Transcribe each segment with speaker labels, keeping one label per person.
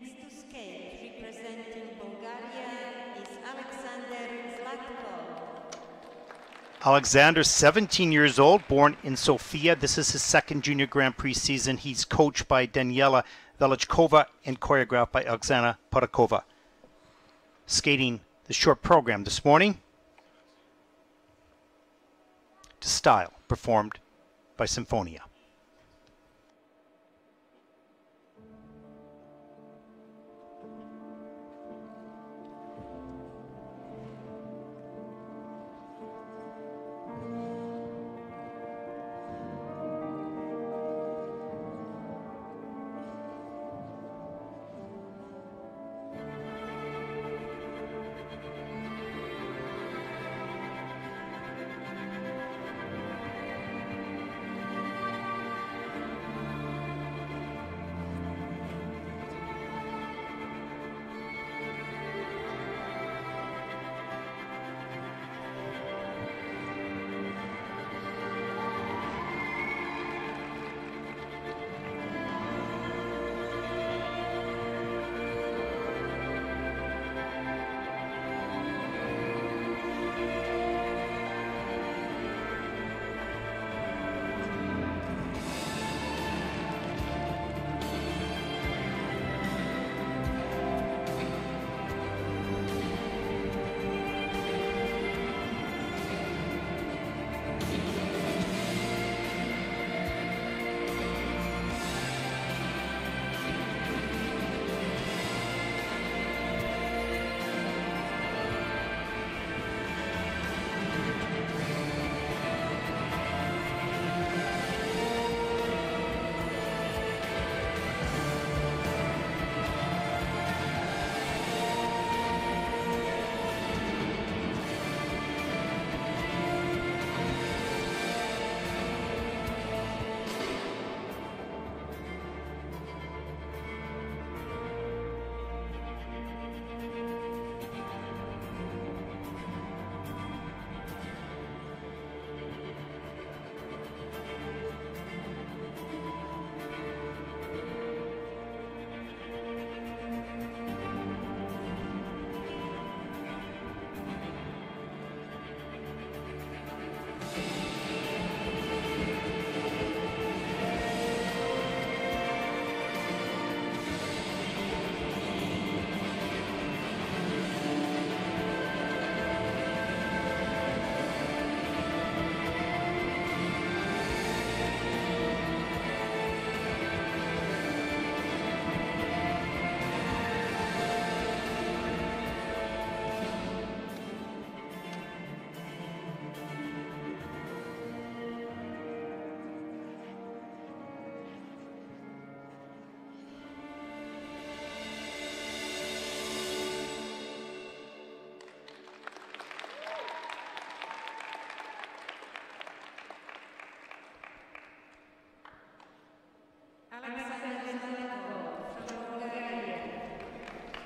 Speaker 1: Next to skate, representing Bulgaria, is Alexander Zlatkov.
Speaker 2: Alexander, 17 years old, born in Sofia. This is his second Junior Grand Prix season. He's coached by Daniela Velichkova and choreographed by Oksana Podakova. Skating the short program this morning to Style, performed by Symphonia.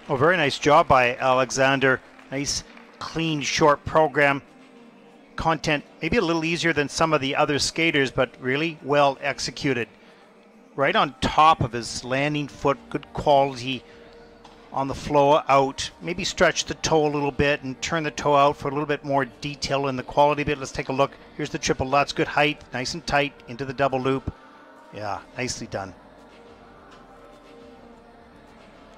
Speaker 2: Oh, very nice job by Alexander. Nice, clean, short program. Content maybe a little easier than some of the other skaters, but really well executed. Right on top of his landing foot, good quality on the flow out. Maybe stretch the toe a little bit and turn the toe out for a little bit more detail in the quality bit. Let's take a look. Here's the triple Lutz, good height, nice and tight into the double loop. Yeah, nicely done.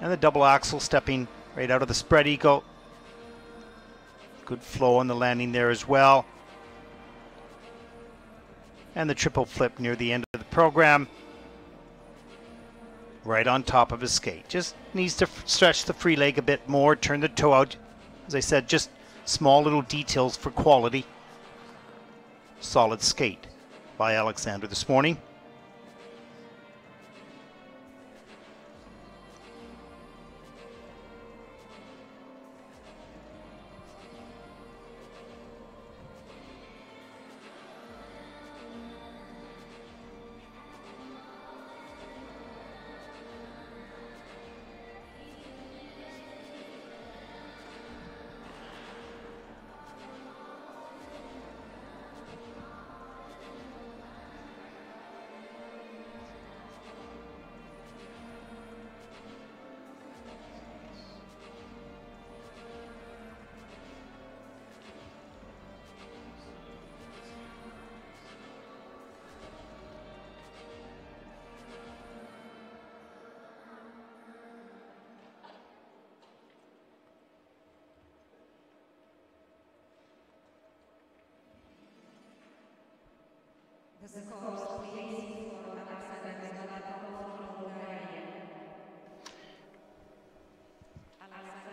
Speaker 2: And the double axel stepping right out of the spread eagle. Good flow on the landing there as well. And the triple flip near the end of the program. Right on top of his skate. Just needs to stretch the free leg a bit more, turn the toe out. As I said, just small little details for quality. Solid skate by Alexander this morning.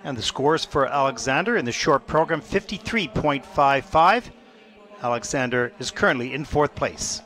Speaker 2: And the scores for Alexander in the short program 53.55. Alexander is currently in fourth place.